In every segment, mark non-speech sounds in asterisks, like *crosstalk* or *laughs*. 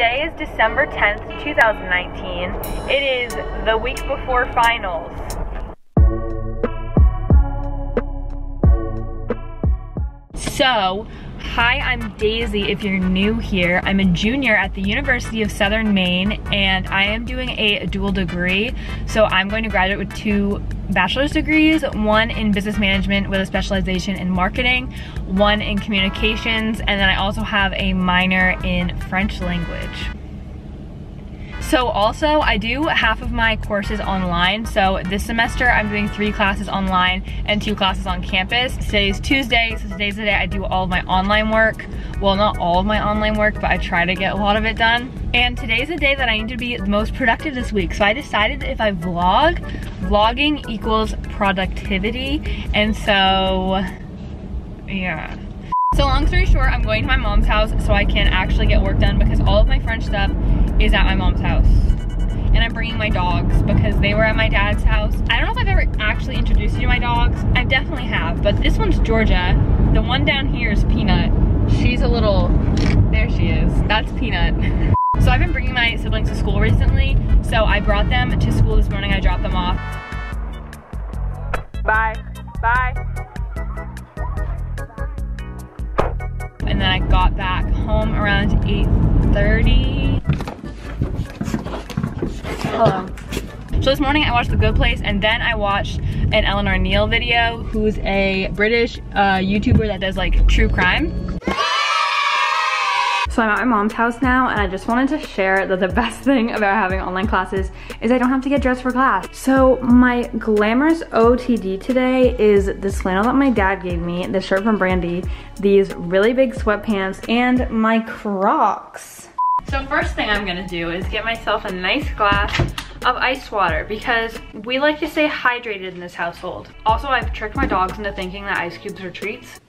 today is December 10th, 2019. It is the week before finals. So, hi, I'm Daisy if you're new here. I'm a junior at the University of Southern Maine and I am doing a dual degree. So I'm going to graduate with two bachelor's degrees, one in business management with a specialization in marketing, one in communications, and then I also have a minor in French language. So also, I do half of my courses online. So this semester, I'm doing three classes online and two classes on campus. Today's Tuesday, so today's the day I do all of my online work. Well, not all of my online work, but I try to get a lot of it done. And today's the day that I need to be the most productive this week. So I decided that if I vlog, vlogging equals productivity. And so, yeah. So long story short, I'm going to my mom's house so I can actually get work done because all of my French stuff is at my mom's house. And I'm bringing my dogs because they were at my dad's house. I don't know if I've ever actually introduced you to my dogs. I definitely have, but this one's Georgia. The one down here is Peanut. She's a little, there she is. That's Peanut. *laughs* So I've been bringing my siblings to school recently. So I brought them to school this morning. I dropped them off. Bye. Bye. And then I got back home around 8.30. Hello. So this morning I watched The Good Place and then I watched an Eleanor Neale video who's a British uh, YouTuber that does like true crime. So I'm at my mom's house now and I just wanted to share that the *laughs* best thing about having online classes is I don't have to get dressed for class. So my glamorous OTD today is this flannel that my dad gave me, this shirt from Brandy, these really big sweatpants, and my Crocs. So first thing I'm gonna do is get myself a nice glass of ice water because we like to stay hydrated in this household. Also, I've tricked my dogs into thinking that ice cubes are treats.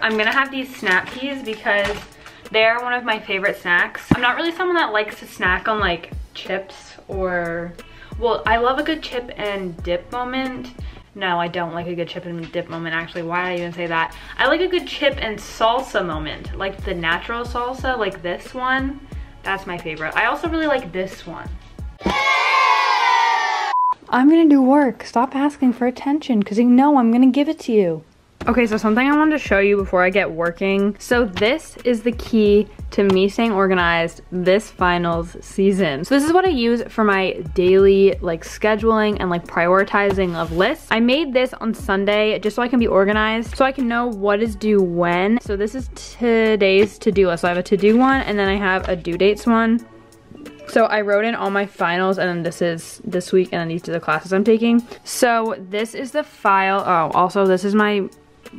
I'm gonna have these snap peas because they're one of my favorite snacks. I'm not really someone that likes to snack on like chips or, well, I love a good chip and dip moment. No, I don't like a good chip and dip moment actually. Why did I even say that? I like a good chip and salsa moment, like the natural salsa, like this one. That's my favorite. I also really like this one. I'm gonna do work. Stop asking for attention because you know I'm gonna give it to you. Okay, so something I wanted to show you before I get working. So this is the key to me staying organized this finals season. So this is what I use for my daily like scheduling and like prioritizing of lists. I made this on Sunday just so I can be organized, so I can know what is due when. So this is today's to-do list. So I have a to-do one and then I have a due dates one. So I wrote in all my finals and then this is this week and then these are the classes I'm taking. So this is the file. Oh, also this is my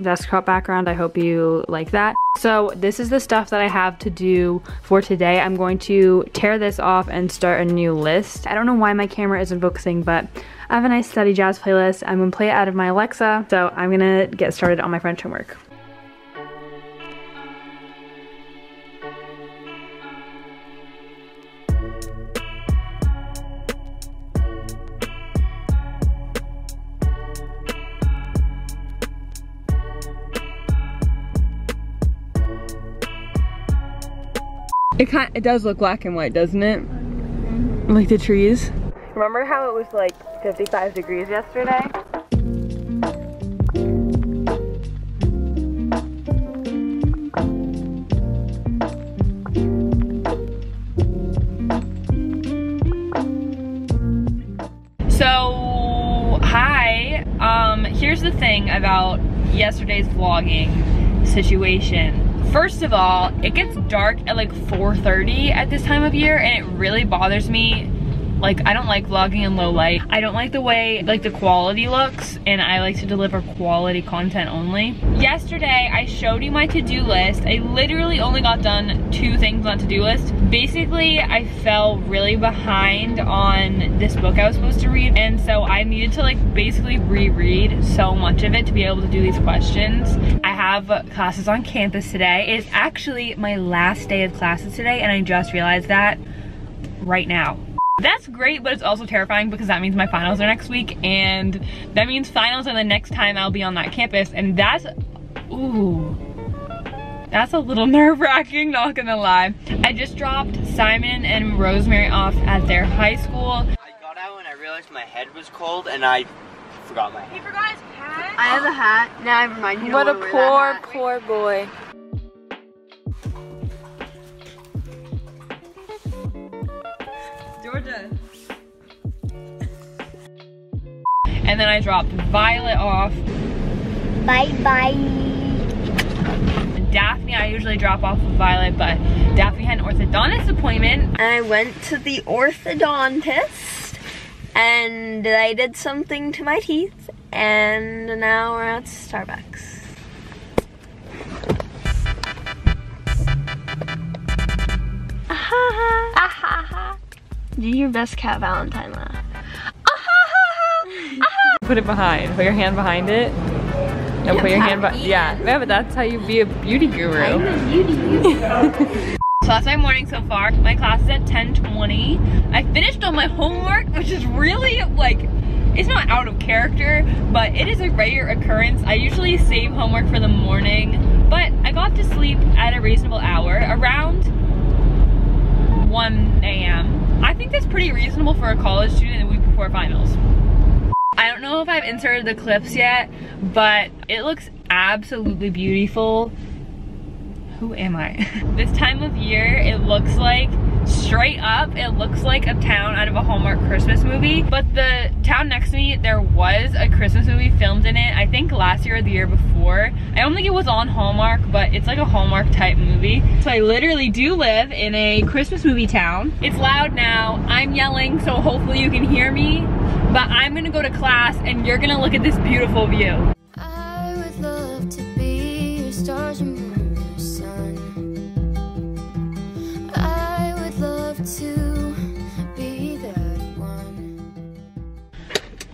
desktop background. I hope you like that. So this is the stuff that I have to do for today. I'm going to tear this off and start a new list. I don't know why my camera isn't focusing, but I have a nice study jazz playlist. I'm gonna play it out of my Alexa. So I'm gonna get started on my French homework. It kind it does look black and white, doesn't it? Like the trees. Remember how it was like 55 degrees yesterday? So, hi. Um, here's the thing about yesterday's vlogging situation First of all, it gets dark at like 4.30 at this time of year and it really bothers me like I don't like vlogging in low light. I don't like the way like the quality looks and I like to deliver quality content only. Yesterday I showed you my to-do list. I literally only got done two things on to-do list. Basically I fell really behind on this book I was supposed to read and so I needed to like basically reread so much of it to be able to do these questions. I have classes on campus today. It's actually my last day of classes today and I just realized that right now. That's great, but it's also terrifying because that means my finals are next week and that means finals are the next time I'll be on that campus and that's, ooh. That's a little *laughs* nerve wracking, not gonna lie. I just dropped Simon and Rosemary off at their high school. I got out and I realized my head was cold and I forgot my hat. He forgot his hat? I have a hat. Now never mind. You What a poor, wear that hat. poor boy. And then I dropped Violet off. Bye bye. Daphne, I usually drop off with Violet, but Daphne had an orthodontist appointment. And I went to the orthodontist and they did something to my teeth and now we're at Starbucks. Do your best cat Valentine laugh. *laughs* Put it behind. Put your hand behind it. No, put your hand behind. Yeah, yeah, but that's how you be a beauty guru. I'm a beauty. *laughs* So that's my morning so far. My class is at 10:20. I finished all my homework, which is really like, it's not out of character, but it is a rare occurrence. I usually save homework for the morning, but I got to sleep at a reasonable hour, around 1 a.m. I think that's pretty reasonable for a college student the week before finals. I don't know if I've inserted the clips yet, but it looks absolutely beautiful. Who am I? *laughs* this time of year, it looks like, straight up, it looks like a town out of a Hallmark Christmas movie. But the town next to me, there was a Christmas movie filmed in it, I think last year or the year before. I don't think it was on Hallmark, but it's like a Hallmark type movie. So I literally do live in a Christmas movie town. It's loud now, I'm yelling, so hopefully you can hear me. But I'm gonna go to class and you're gonna look at this beautiful view.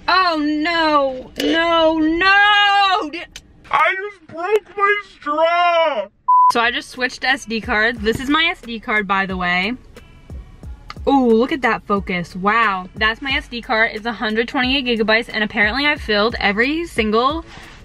Oh no, no, no! I just broke my straw! So I just switched SD cards. This is my SD card, by the way. Ooh, look at that focus. Wow. That's my SD card. It's 128 gigabytes, and apparently I've filled every single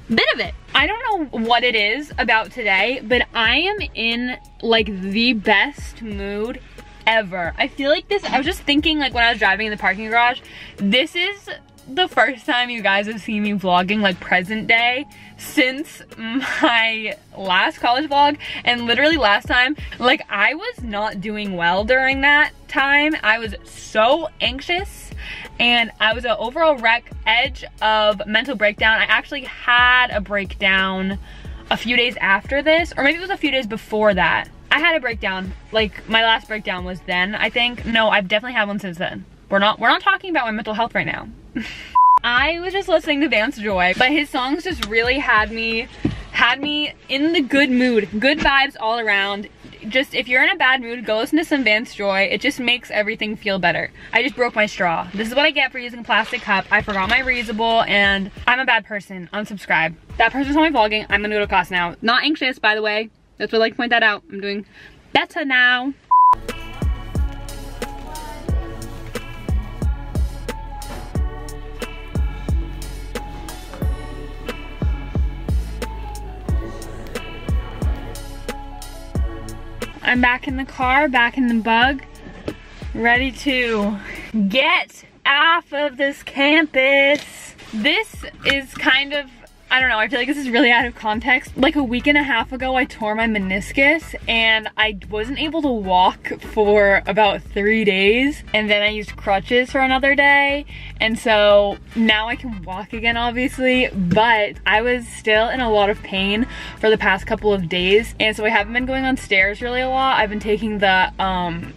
bit of it. I don't know what it is about today, but I am in like the best mood ever. I feel like this, I was just thinking like when I was driving in the parking garage, this is the first time you guys have seen me vlogging like present day since my last college vlog. And literally last time like I was not doing well during that time. I was so anxious and I was an overall wreck edge of mental breakdown. I actually had a breakdown a few days after this or maybe it was a few days before that. I had a breakdown. Like my last breakdown was then I think. No I've definitely had one since then we're not we're not talking about my mental health right now *laughs* I was just listening to Vance Joy, but his songs just really had me, had me in the good mood. Good vibes all around. Just, if you're in a bad mood, go listen to some Vance Joy. It just makes everything feel better. I just broke my straw. This is what I get for using a plastic cup. I forgot my reusable, and I'm a bad person. Unsubscribe. That person saw me vlogging. I'm gonna go to class now. Not anxious, by the way. That's what I like to point that out. I'm doing better now. I'm back in the car, back in the bug, ready to get off of this campus. This is kind of, I don't know, I feel like this is really out of context. Like a week and a half ago, I tore my meniscus and I wasn't able to walk for about three days. And then I used crutches for another day. And so now I can walk again, obviously, but I was still in a lot of pain for the past couple of days. And so I haven't been going on stairs really a lot. I've been taking the um,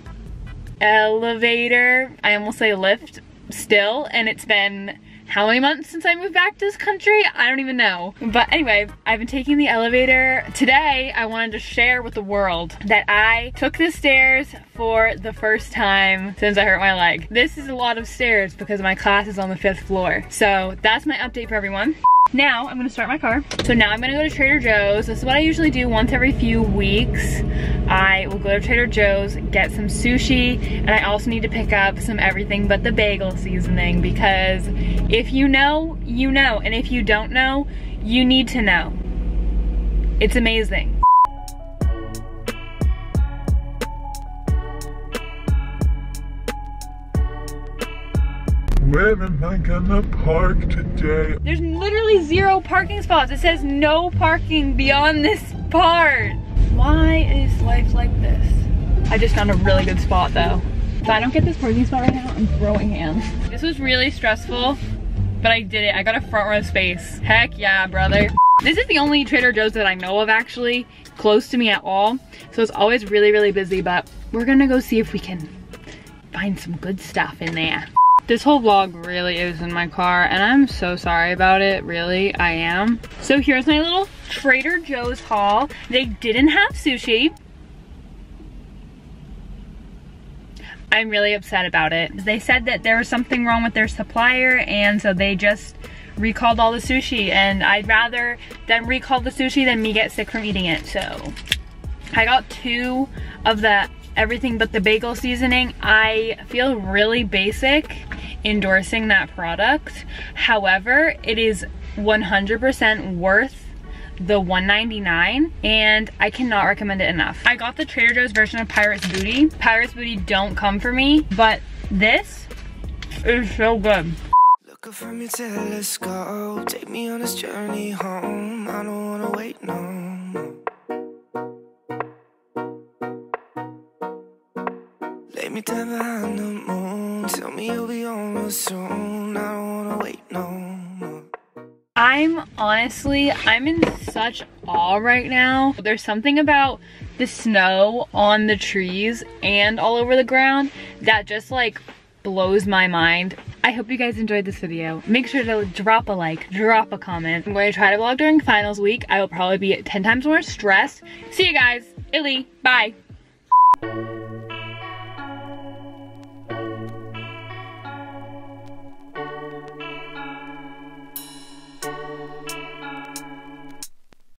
elevator, I almost say lift still, and it's been how many months since I moved back to this country? I don't even know. But anyway, I've been taking the elevator. Today, I wanted to share with the world that I took the stairs for the first time since I hurt my leg. This is a lot of stairs because my class is on the fifth floor. So that's my update for everyone. Now I'm gonna start my car. So now I'm gonna go to Trader Joe's. This is what I usually do once every few weeks. I will go to Trader Joe's, get some sushi, and I also need to pick up some everything but the bagel seasoning because if you know, you know. And if you don't know, you need to know. It's amazing. Where am I gonna park today? There's literally zero parking spots. It says no parking beyond this part. Why is life like this? I just found a really good spot though. If I don't get this parking spot right now, I'm throwing hands. This was really stressful, but I did it. I got a front row space. Heck yeah, brother. This is the only Trader Joe's that I know of actually close to me at all. So it's always really, really busy, but we're gonna go see if we can find some good stuff in there. This whole vlog really is in my car and I'm so sorry about it, really, I am. So here's my little Trader Joe's haul. They didn't have sushi. I'm really upset about it. They said that there was something wrong with their supplier and so they just recalled all the sushi and I'd rather them recall the sushi than me get sick from eating it. So I got two of the everything but the bagel seasoning. I feel really basic endorsing that product. However, it is 100% worth the 199 and I cannot recommend it enough. I got the Trader Joe's version of Pirate's Booty. Pirate's Booty don't come for me, but this is so good. Look for me till. Take me on this journey home. I don't wanna wait no me behind the moon. Tell me you'll be on real soon. I don't wanna wait no more. I'm honestly, I'm in such awe right now. There's something about the snow on the trees and all over the ground that just like blows my mind. I hope you guys enjoyed this video. Make sure to drop a like, drop a comment. I'm going to try to vlog during finals week. I will probably be 10 times more stressed. See you guys. Illy. Bye.